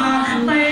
妈，欢。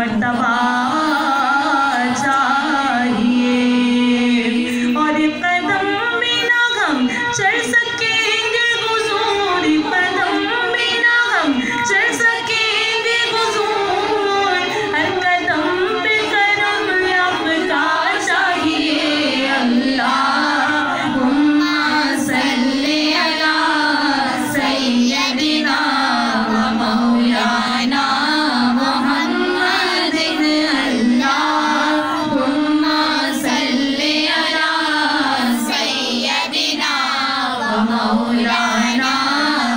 मर्तबा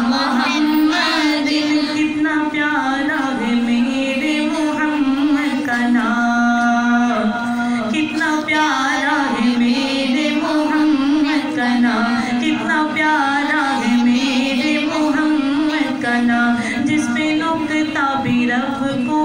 मोहम्मद। कितना प्यारा मेरे मोहम्मद का कितना प्यारा मेरे मोहम्मद का कितना प्यारा मेरे मोहम्मद का नाम। जिस पे नुकता भी रब को